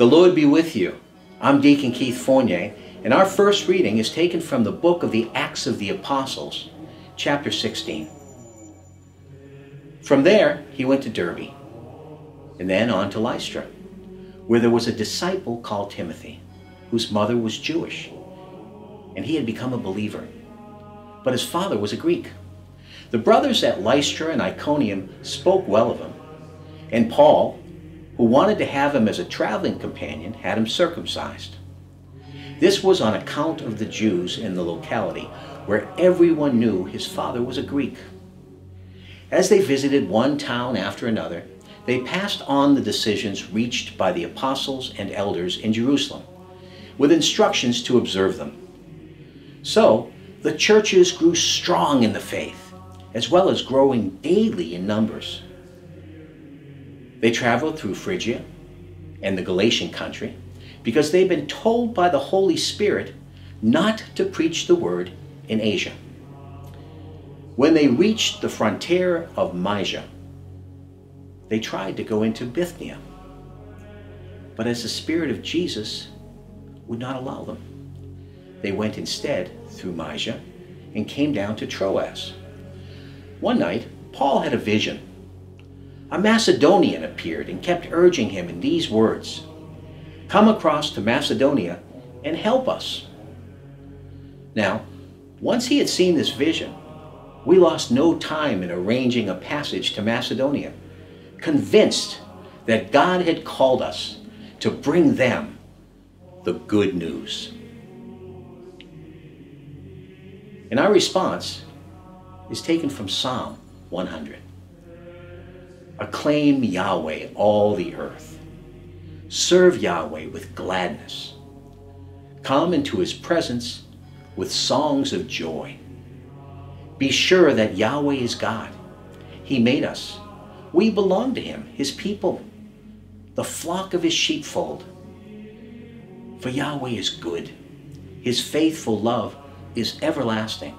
The Lord be with you. I'm Deacon Keith Fournier, and our first reading is taken from the book of the Acts of the Apostles, chapter 16. From there, he went to Derbe, and then on to Lystra, where there was a disciple called Timothy, whose mother was Jewish, and he had become a believer. But his father was a Greek. The brothers at Lystra and Iconium spoke well of him, and Paul, who wanted to have him as a traveling companion, had him circumcised. This was on account of the Jews in the locality, where everyone knew his father was a Greek. As they visited one town after another, they passed on the decisions reached by the apostles and elders in Jerusalem, with instructions to observe them. So, the churches grew strong in the faith, as well as growing daily in numbers. They traveled through Phrygia and the Galatian country because they'd been told by the Holy Spirit not to preach the word in Asia. When they reached the frontier of Mysia, they tried to go into Bithynia, but as the Spirit of Jesus would not allow them, they went instead through Mysia and came down to Troas. One night, Paul had a vision a Macedonian appeared and kept urging him in these words Come across to Macedonia and help us. Now, once he had seen this vision, we lost no time in arranging a passage to Macedonia, convinced that God had called us to bring them the good news. And our response is taken from Psalm 100. Acclaim Yahweh, all the earth. Serve Yahweh with gladness. Come into his presence with songs of joy. Be sure that Yahweh is God. He made us. We belong to him, his people, the flock of his sheepfold. For Yahweh is good. His faithful love is everlasting.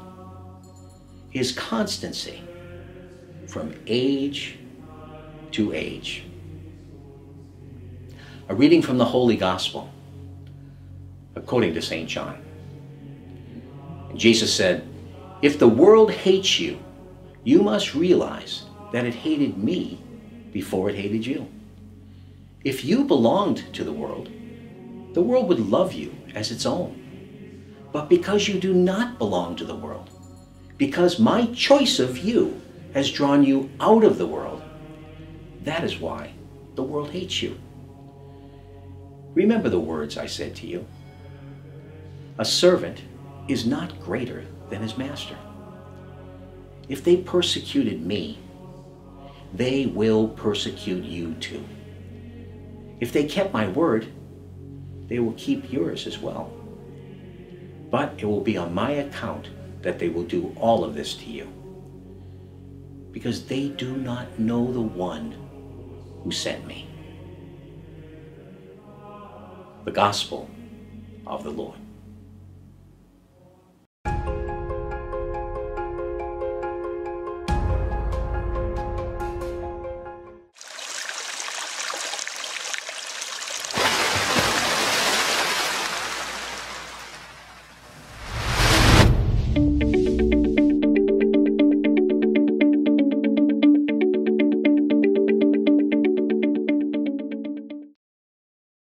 His constancy from age to age. A reading from the Holy Gospel according to St. John. Jesus said, If the world hates you, you must realize that it hated me before it hated you. If you belonged to the world, the world would love you as its own. But because you do not belong to the world, because my choice of you has drawn you out of the world, that is why the world hates you. Remember the words I said to you. A servant is not greater than his master. If they persecuted me, they will persecute you too. If they kept my word, they will keep yours as well. But it will be on my account that they will do all of this to you, because they do not know the one who sent me. The Gospel of the Lord.